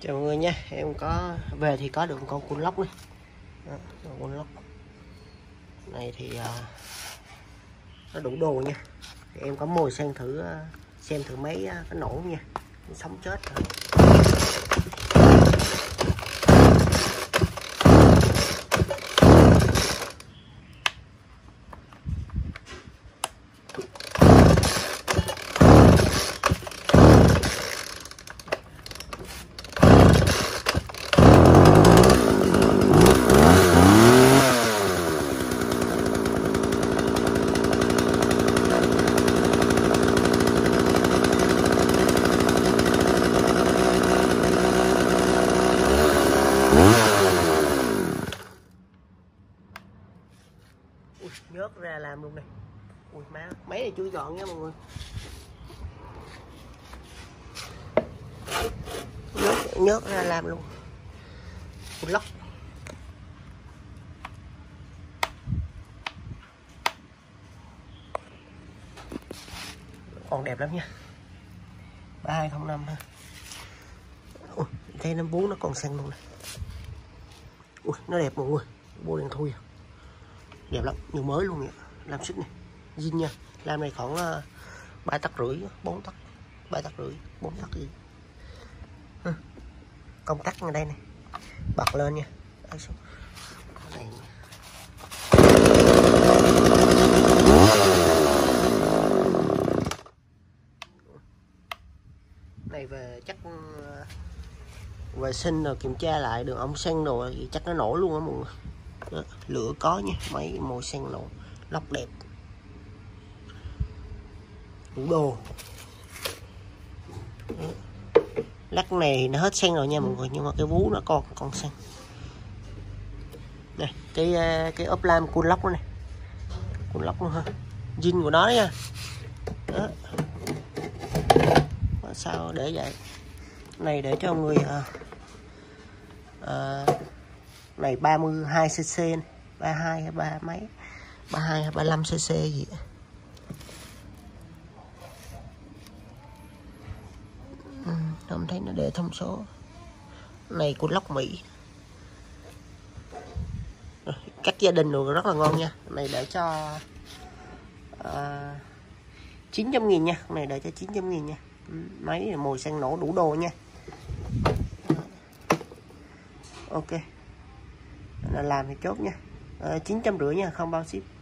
chào mọi người nha em có về thì có được con cun lóc này. Đó, con cun lóc này thì uh, nó đủ đồ nha. Thì em có mồi sang thử uh, xem thử mấy uh, cái nổ nha. Sống chết rồi. Nhớt ra làm luôn này. Ui má. Mấy này chưa dọn nha mọi người. Nhớt, nhớt ra làm luôn. Lóc. Còn đẹp lắm nha. 3205 ha. Ui thấy nó bú nó còn xanh luôn này ui nó đẹp mọi người. Bô đèn thui à đẹp lắm như mới luôn nhỉ làm xích này zin nha. Làm này khoảng ờ, ba tắc rưỡi bốn tắc. Ba tắc rưỡi bốn tắc gì. Công tắc ở đây này bật lên nha. Đây, xuống. Này này về chắc ờ, vệ sinh rồi kiểm tra lại đường ống xăng rồi chắc nó nổ luôn á mọi người đó, lửa có nha mấy màu xanh nổ lóc đẹp. Đủ đồ Đó. lắc này nó hết xanh rồi nha mọi người nhưng mà cái vú nó còn còn xanh này cái ờ, cái ốp lam cun lóc này. Cun lóc luôn ha. Zin của nó đấy nha. Đó. Mà sao để vậy? Này để cho người à, à, này 32 cc này. 32 hay 3 mấy? 32 hay 35 cc gì ừ, không thấy nó để thông số. Này của lóc Mỹ. Rồi, các gia đình rồi rất là ngon nha. Này để cho ờ, à, 900 nghìn nha. Này để cho 900 nghìn nha. Ừ, máy này mồi xăng nổ đủ đồ nha. Ok làm thì chốt nha. Ờ, chín trăm rưỡi nha không bao ship.